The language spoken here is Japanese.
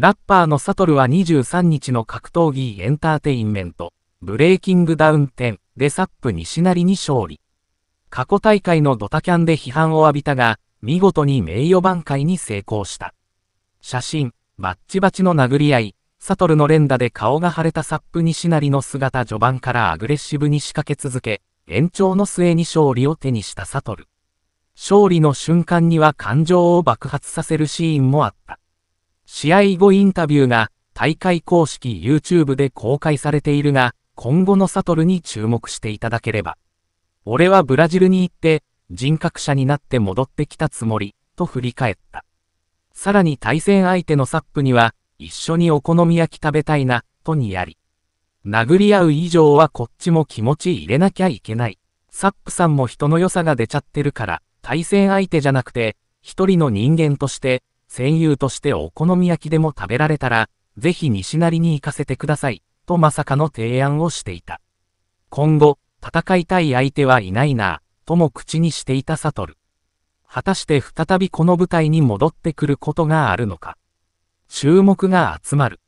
ラッパーのサトルは23日の格闘技エンターテインメント、ブレイキングダウン10でサップ西成に勝利。過去大会のドタキャンで批判を浴びたが、見事に名誉挽回に成功した。写真、バッチバチの殴り合い、サトルの連打で顔が腫れたサップ西成の姿序盤からアグレッシブに仕掛け続け、延長の末に勝利を手にしたサトル。勝利の瞬間には感情を爆発させるシーンもあった。試合後インタビューが大会公式 YouTube で公開されているが、今後のサトルに注目していただければ。俺はブラジルに行って人格者になって戻ってきたつもり、と振り返った。さらに対戦相手のサップには、一緒にお好み焼き食べたいな、とにやり。殴り合う以上はこっちも気持ち入れなきゃいけない。サップさんも人の良さが出ちゃってるから、対戦相手じゃなくて、一人の人間として、戦友としてお好み焼きでも食べられたら、ぜひ西成に行かせてください、とまさかの提案をしていた。今後、戦いたい相手はいないな、とも口にしていたサトル。果たして再びこの舞台に戻ってくることがあるのか。注目が集まる。